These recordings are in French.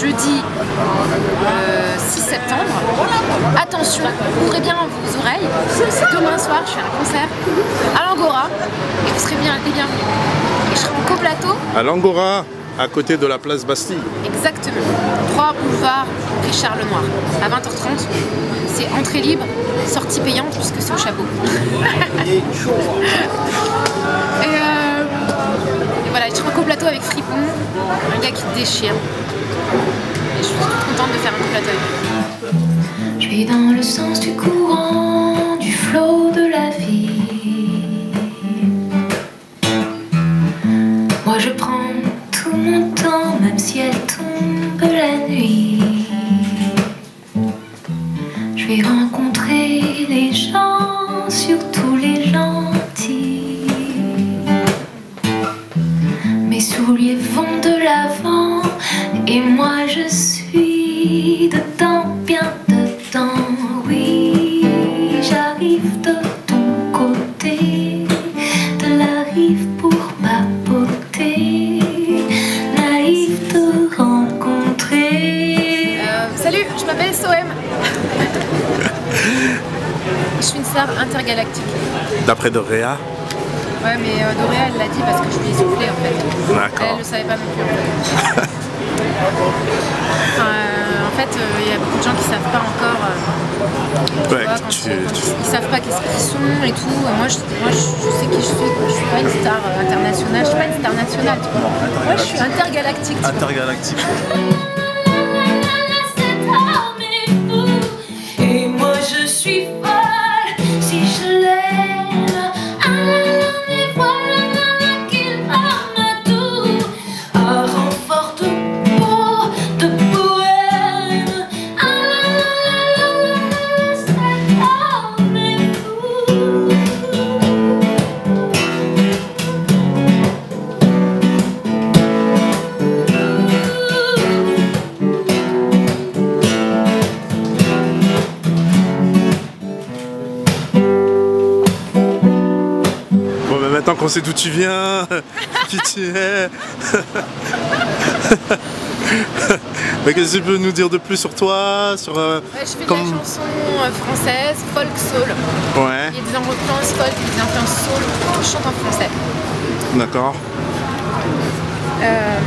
jeudi 6 septembre, attention, ouvrez bien vos oreilles, c'est demain soir, je fais un concert à l'Angora et vous serez bien les bienvenus. Et je serai en coplateau. À l'Angora à côté de la place Bastille. Exactement. 3 boulevard Richard Lenoir. À 20h30, c'est entrée libre, sortie payante puisque c'est au chapeau. et, euh, et, voilà, je suis en coplateau avec Fripon, un gars qui déchire. De faire. Je vais dans le sens du courant, du flot de la vie. Moi je prends mon temps, même si elle tombe la nuit. Je vais rencontrer les gens, surtout les gentils. Mes souliers vont de l'avant et moi je suis je m'appelle Soem. je suis une star intergalactique. D'après Doréa Ouais, mais euh, Doréa, elle l'a dit parce que je lui ai soufflé en fait. D'accord. Elle ne le savait pas non plus en fait. enfin, euh, en fait, il euh, y a beaucoup de gens qui savent pas encore. Euh, ouais, vois, tu, tu, ils, savent pas qu'est-ce qu'ils sont et tout. Moi, je, moi, je, je sais qui je suis. Je suis pas une star internationale. Je suis pas une star nationale. Tu vois. Moi, je suis intergalactique. Tu intergalactique. Sait d'où tu viens, qui tu es. mais qu'est-ce que tu peux nous dire de plus sur toi sur, euh, Ouais, je fais comme- de la chanson euh, française, folk soul. Ouais, Il y a des influences folk, des influences soul. Je chante en français. d'accord. Euh,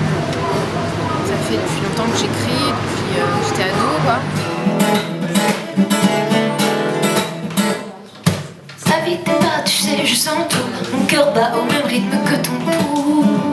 ça fait depuis longtemps que j'écris, depuis euh, j'étais ado quoi. Je sens tout. Mon cœur bat au même rythme que ton pouls.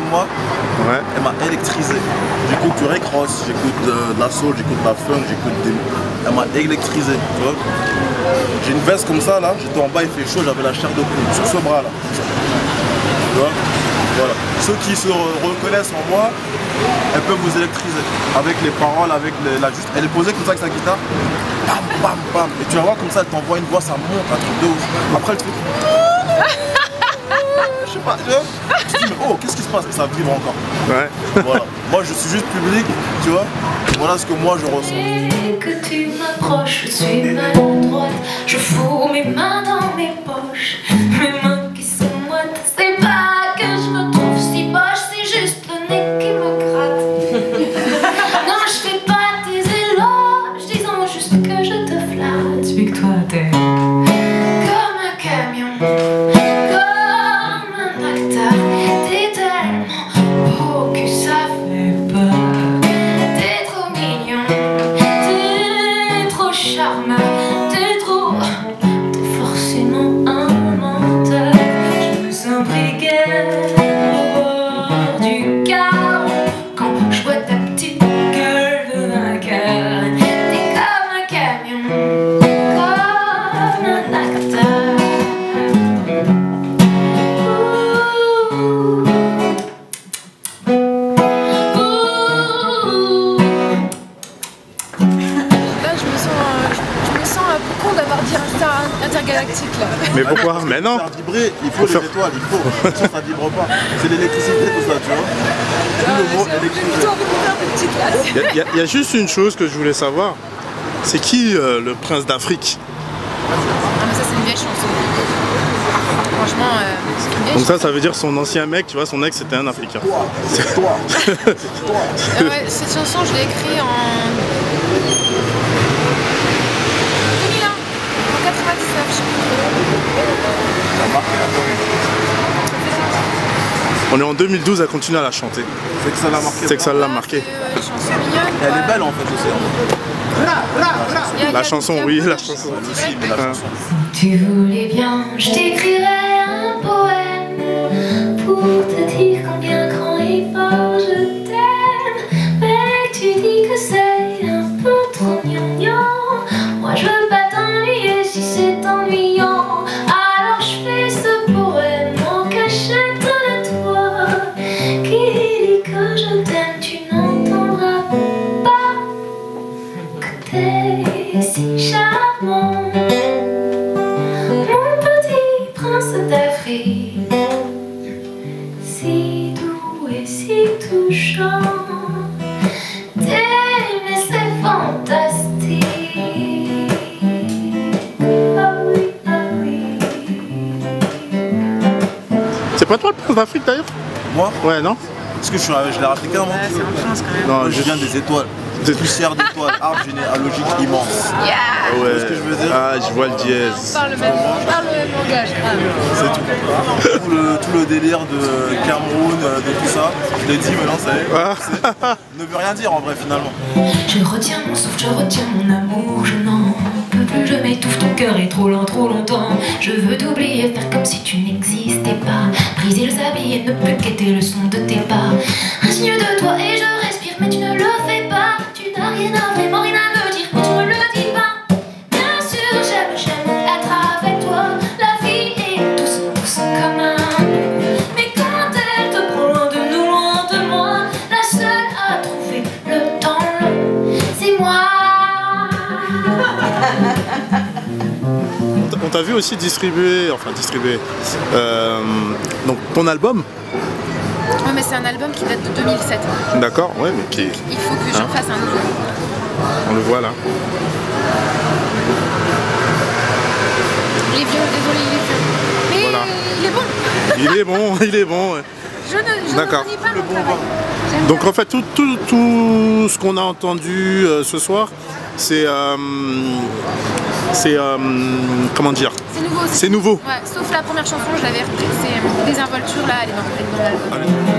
Comme moi, Ouais. elle m'a électrisé. J'écoute du Rick Ross, j'écoute de, de la soul, j'écoute de la funk, j'écoute des... Elle m'a électrisé, tu vois. J'ai une veste comme ça là, j'étais en bas, il fait chaud, j'avais la chair de poule sur ce bras là. Tu vois Voilà. Ceux qui se re- reconnaissent en moi, elles peuvent vous électriser. Avec les paroles, avec les- la juste. Elle est posée comme ça avec sa guitare. Bam, bam, bam. Et tu vas voir comme ça, elle t'envoie une voix, ça monte, un truc de ouf. Après, elle te fait. Je sais pas, Tu te dis, mais oh, qu'est-ce qui se passe? Et ça vibre encore. Ouais. Voilà. Moi, je suis juste public, tu vois. Voilà ce que moi je ressens. Dès que tu m'approches, je suis maladroite. Je fous mes mains dans mes poches. Mes mains Mais non Pour faire vibrer, il faut les étoiles, il faut. Sinon ça vibre pas. C'est l'électricité tout ça, tu vois. Électricité. Il y y, y a juste une chose que je voulais savoir. C'est qui euh, le prince d'Afrique? Non, mais ça, c'est une vieille chanson. Franchement, euh, Donc ça, ça veut dire son ancien mec, tu vois, son ex c'était un Africain. Toi, c'est toi. C'est toi. Euh, ouais, cette chanson, je l'ai écrite en 2001, en 99, je sais On est en 2012 à continuer à la chanter. C'est que ça l'a marqué. C'est que ça l'a marqué. Elle est belle en fait aussi. hein. La chanson, oui, la de chanson. chansons. Elle aussi, mais la chanson. Tu voulais bien, je t'écrirais un poème pour te dire combien grand et fort je que je suis je l'ai c'est un prince quand même. Non, je viens des étoiles. Des- Poussière d'étoiles, arbre généalogique immense. Yeah Ouais. ce que je veux dire? Ah, je vois le dièse. parle le même, on parle le même langage. Ah. C'est tout. Tout le, tout le délire de Cameroun, euh, de tout ça. Je l'ai dit, maintenant ça y est. Ah. Ne veut rien dire en vrai finalement. Je retiens mon souffle, je retiens mon amour, je n'en peux plus, je m'étouffe, ton cœur est trop lent, trop longtemps. Je veux t'oublier, faire comme si tu n'existais pas. Briser le sablier, ne plus guetter le son de tes pas. Un signe de toi et je respire, mais tu ne le fais pas. Tu n'as rien à vraiment rien à t'a vu aussi distribuer, enfin distribuer, euh, donc ton album, Ouais, mais c'est un album qui date de 2007. d'accord, ouais, mais qui, Il faut que j'en Hein fasse un nouveau. on le voit là. Il est vieux, désolé, il est vieux. Mais Voilà. il est bon. Il est bon, il est bon. ouais. Je ne, je D'accord. J'aime Donc en fait tout, tout, tout ce qu'on a entendu euh, ce soir, c'est euh, c'est euh, comment dire c'est nouveau. C'est nouveau. Ouais, sauf la première chanson, je l'avais reprise. C'est Désinvolture, là, elle est dans, dans l'album.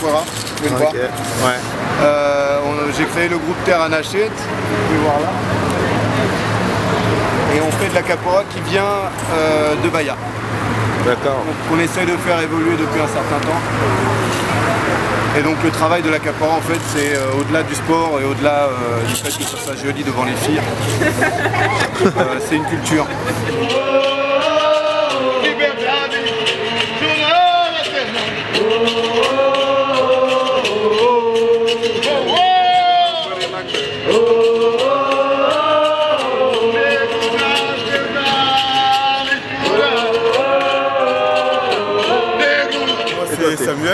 Vous pouvez le voir. Ouais. Euh, J'ai créé le groupe Terre à Nachet, vous pouvez voir là. Et on fait de la capoeira qui vient euh, de Bahia. D'accord. On essaye de faire évoluer depuis un certain temps. Et donc le travail de la capoeira en fait c'est euh, au-delà du sport et au-delà euh, du fait que ça soit joli devant les filles. Euh, c'est une culture.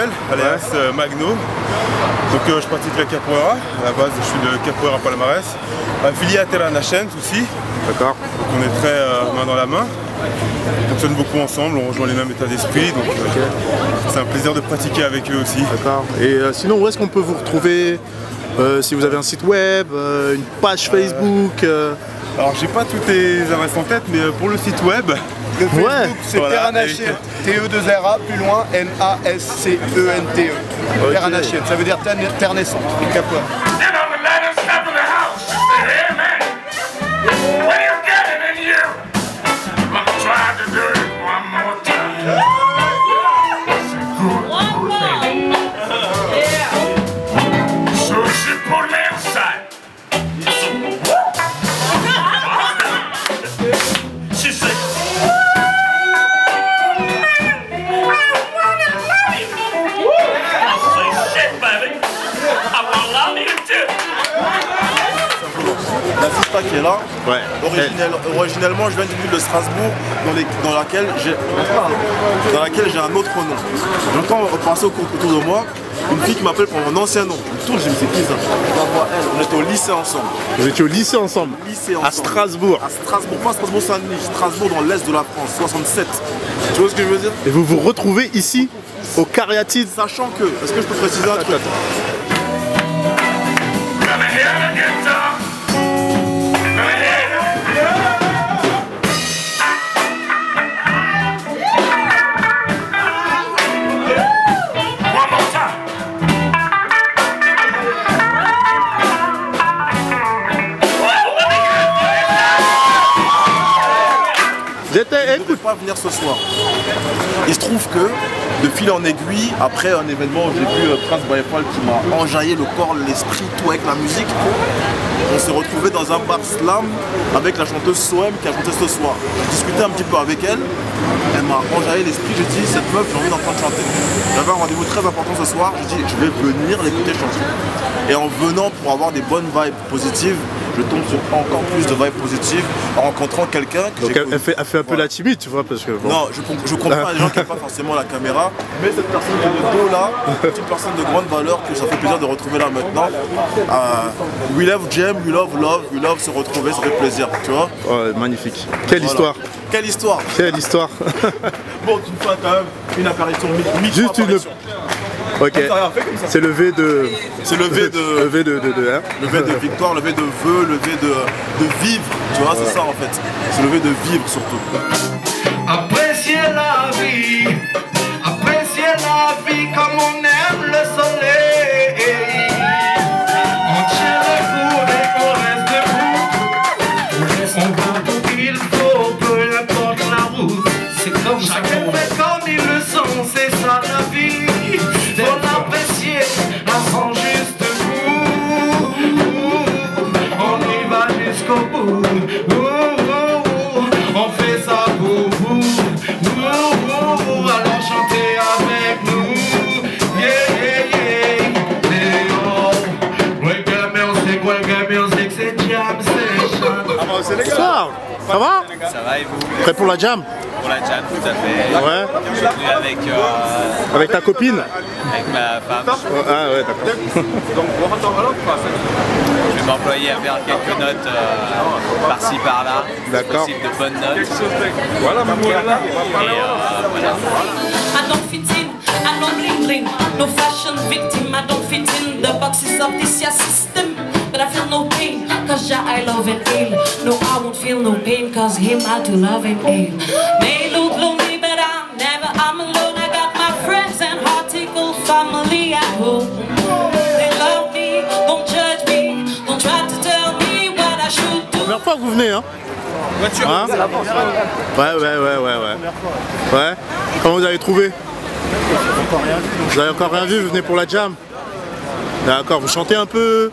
M'appelle, alias euh, Magno. Donc euh, je pratique la capoeira. À la base, je suis de capoeira palmarès. Affilié à Terra aussi. D'accord. Donc on est très euh, main dans la main. On fonctionne beaucoup ensemble, on rejoint les mêmes états d'esprit. Donc euh, c'est un plaisir de pratiquer avec eux aussi. D'accord. Et sinon, où est-ce qu'on peut vous retrouver Si vous avez un site web, une page Facebook Alors j'ai pas toutes les adresses en tête, mais euh, pour le site web, Ouais. Voilà, E E Terra avec- Nascent. T-E-2-R-A, plus loin, N-A-S-C-E-N-T-E. Terra Nascent, ça veut dire terre, naissante. Capoeira. Qui est là, Ouais. originel- originellement je viens d'une ville de Strasbourg dans, les- dans laquelle j'ai dans laquelle j'ai un autre nom. J'entends passer au cours- autour de moi une fille qui m'appelle pour mon ancien nom. Je me tourne, je me dis c'est qui ça on était au lycée ensemble. Vous étiez au lycée ensemble Lycée À. Strasbourg. À Strasbourg, pas Strasbourg Saint-Denis, Strasbourg dans l'est de la France, 67. Tu vois ce que je veux dire? Et vous vous retrouvez ici, au Cariatide Sachant que, est-ce que je peux préciser un truc? J'étais, Je ne pas venir ce soir. Il se trouve que, de fil en aiguille, après un événement où j'ai vu euh, Prince Bayfal qui m'a enjaillé le corps, l'esprit, tout avec la musique, on s'est retrouvé dans un bar slam avec la chanteuse Soem qui a chanté ce soir. J'ai discuté un petit peu avec elle, elle m'a enjaillé l'esprit, j'ai dit cette meuf j'ai envie d'entendre chanter. J'avais un rendez-vous très important ce soir, j'ai dit je vais venir l'écouter chanter. Et en venant pour avoir des bonnes vibes positives, je tombe sur encore plus de vibes positives en rencontrant quelqu'un que Donc elle, fait, elle fait un peu Voilà. la timide, tu vois, parce que bon. Non, je, je comprends les gens qui n'aiment pas forcément la caméra, mais cette personne de dos là, c'est une personne de grande valeur que ça fait plaisir de retrouver là maintenant. Euh, we love Jem, we love love, we love se retrouver, ça fait plaisir, tu vois. Ouais, magnifique. Quelle Voilà. histoire Quelle histoire Quelle histoire Bon, tu me fais quand même une apparition, mi- micro Juste une-. Ok. C'est le V de. C'est le V de- Le V de. de, de- hein Le V de victoire, le V de vœu, le V de, de vivre, tu vois, c'est ça en fait. C'est le V de vivre surtout. Appréciez la vie, appréciez la vie comme on aime le soleil. Ça va Ça va et vous Prêt pour la jam Pour la jam, tout à fait. Ouais. Je suis venu avec, euh, Avec ta copine avec ma femme. Ah ouais, d'accord. Je vais m'employer à faire quelques notes euh, par-ci par-là. D'accord. de bonnes notes. Et euh, voilà. I don't fit in, I don't bling bling. No fashion victim, I don't fit in the boxes of this year system. But I feel no pain, cause Jah I love and hail. No, I won't feel no pain, cause him I do love and hail. May look lonely, but I'm never, I'm alone. I got my friends and hearticle family at home. They love me, don't judge me, don't try to tell me what I should do. Première fois que vous venez, hein Voiture, Hein Ouais, ouais, ouais, ouais, ouais. Ouais Comment vous avez trouvé? Vous avez encore rien vu, vous venez pour la jam D'accord, vous chantez un peu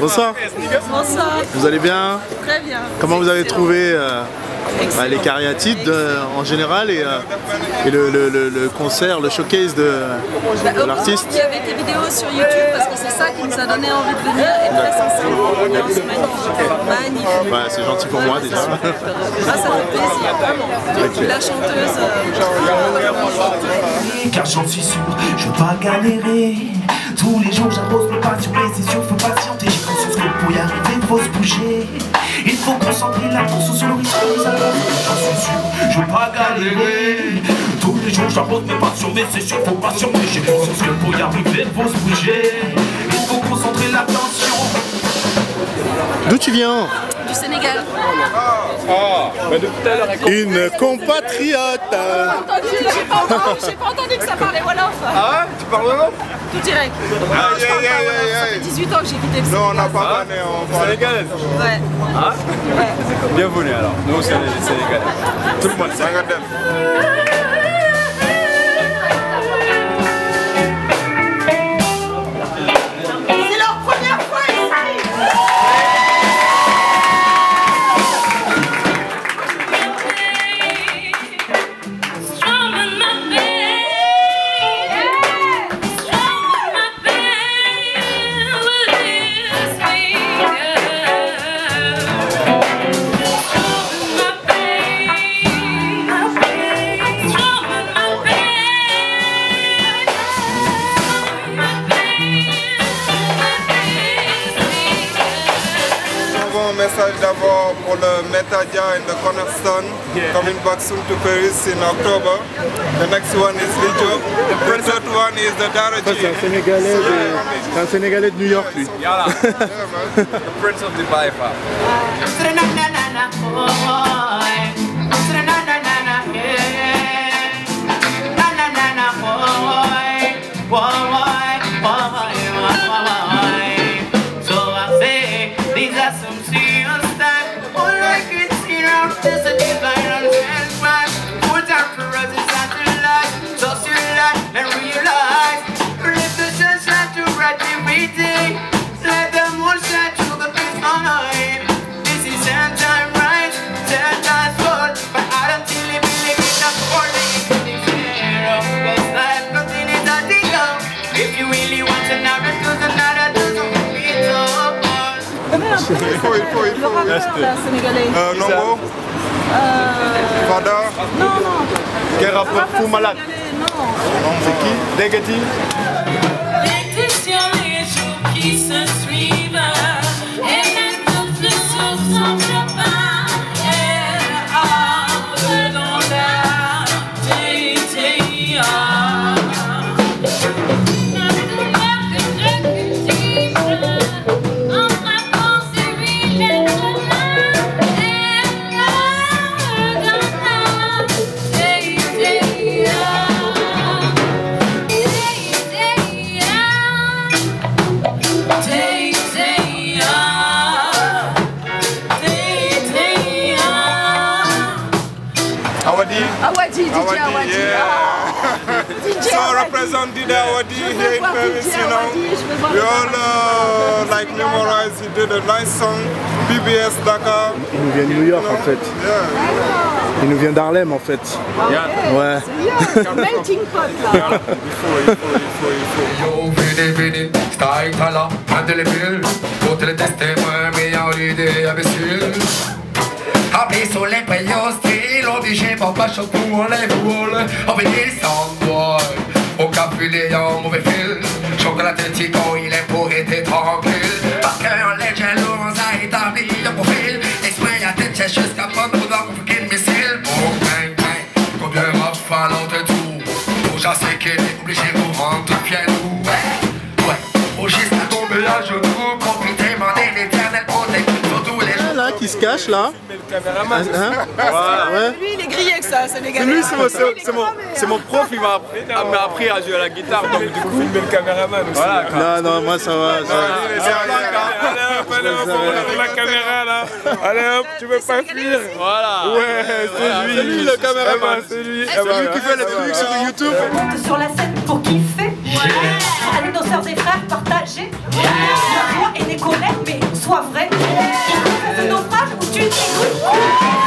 Bonsoir. Bonsoir. Vous allez bien Très bien. Comment vous avez trouvé euh, bah, les cariatides euh, en général et, euh, et le, le- le- le concert, le showcase de, Bah, de l'artiste Il y avait tes vidéos sur YouTube parce que c'est ça qui nous a donné envie de venir et très sincèrement, l'ambiance magnifique. Magnifique. Ouais, c'est gentil pour moi déjà. Ah, ça fait plaisir, vraiment. La chanteuse. euh, car j'en suis sûr, je veux pas galérer. Tous les jours j'arrose mes passions, mais c'est sûr, faut patienter. Que pour y arriver, faut se bouger. Il faut concentrer l'attention sur le risque des. J'en suis sûr, je veux pas galérer. Tous les jours j'arrose mes passions, mais c'est sûr, faut patienter. J'ai conscience que pour y arriver, faut se bouger. Il faut concentrer l'attention. D'où tu viens Du Sénégal. Une compatriote J'ai pas entendu, j'ai pas entendu, j'ai pas entendu que ça parlait Wolof. Ah ouais Tu parles Wolof? Tout direct. Je parle pas Wolof, ça fait aïe. 18 ans que j'ai quitté le Non, on n'a pas banné, on parle. Sénégalaise Ouais. Hein Bienvenue alors, nous c'est les Sénégalais. Tout le monde sait. J'envoie un message d'abord pour le Metadia and the Cornerstone coming back soon to Paris in October. The next one is Lijo. The third one is the Daraji. C'est un Sénégalais de, un Sénégalais de New York lui. Yalla. The Prince of the Baifa. Faut, il faut, il sénégalais. Euh, Nongo Euh, Fada non, non. Quel rappeur fou malade. Non. C'est qui Awadi. represent Dida Awadi Je veux here in voir Paris, DJ you know. Awadi, je veux voir We le all uh, like memorize. He did a nice song, PBS Dakar. Il nous vient de New York en fait. Yeah. Il nous vient d'Harlem en fait. Ouais. Melting pot là. Stai le teste quegli lo dicevo, bacio tu le vuole Ho venuto sans boy, au café des un mauvais film Chocolatetico, il est pour être tranquille qui se cache là. Ah, hein? Lui il est grillé avec ça, c'est légal. Lui c'est mon, mon, mon, prof, il m'a appris, appris, à jouer à la guitare, donc du coup le caméraman aussi. Non, non, moi ça va. Allez, hop, allez hop, on la caméra là. Allez hop, tu veux pas fuir. Voilà. Ouais, c'est lui. C'est lui le caméraman. C'est lui. Eh, c'est lui qui fait les trucs sur YouTube. Sur la scène pour kiffer. Ouais. Allez, nos sœurs et frères, partagez. Le et les collègues, mais sois vrai. Thank you.